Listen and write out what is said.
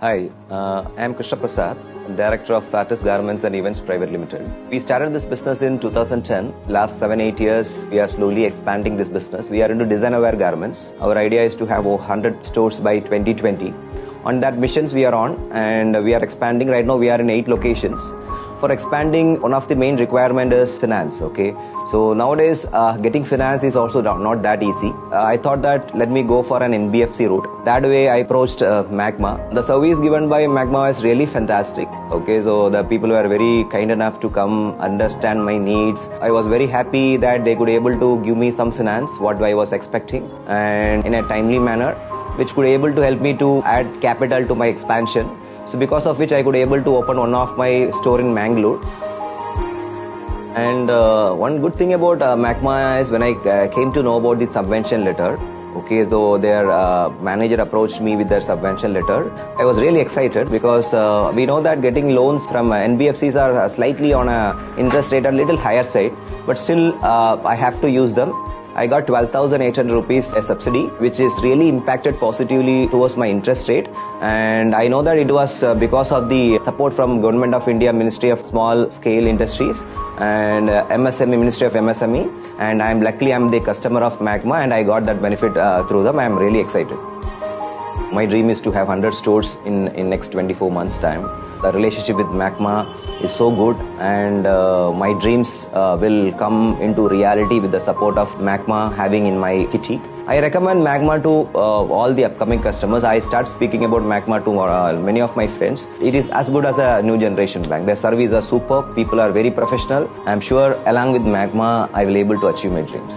Hi, uh, I am Krishna Prasad, Director of Fatis Garments and Events Private Limited. We started this business in 2010. Last 7-8 years, we are slowly expanding this business. We are into designer wear garments. Our idea is to have 100 stores by 2020. On that missions we are on and we are expanding. Right now we are in 8 locations for expanding one of the main requirement is finance okay? So nowadays uh, getting finance is also not that easy. Uh, i thought that let me go for an nbfc route. That way i approached uh, magma. The service given by magma is really fantastic okay? So the people were very kind enough to come understand my needs. I was very happy that they could able to give me some finance what i was expecting and in a timely manner which could able to help me to add capital to my expansion so because of which I could able to open one of my store in Mangalore. And uh, one good thing about uh, Magma is when I uh, came to know about the subvention letter, okay, though their uh, manager approached me with their subvention letter, I was really excited because uh, we know that getting loans from uh, NBFCs are slightly on a interest rate a little higher side, but still I have to use them I got 12,800 rupees a subsidy, which is really impacted positively towards my interest rate. And I know that it was uh, because of the support from Government of India, Ministry of Small Scale Industries and uh, MSME, Ministry of MSME. And I'm luckily I'm the customer of Magma and I got that benefit uh, through them. I'm really excited. My dream is to have 100 stores in, in next 24 months time. The relationship with Magma is so good and uh, my dreams uh, will come into reality with the support of Magma having in my kitty. I recommend Magma to uh, all the upcoming customers. I start speaking about Magma to uh, many of my friends. It is as good as a new generation bank. Their service are superb. People are very professional. I'm sure along with Magma, I will able to achieve my dreams.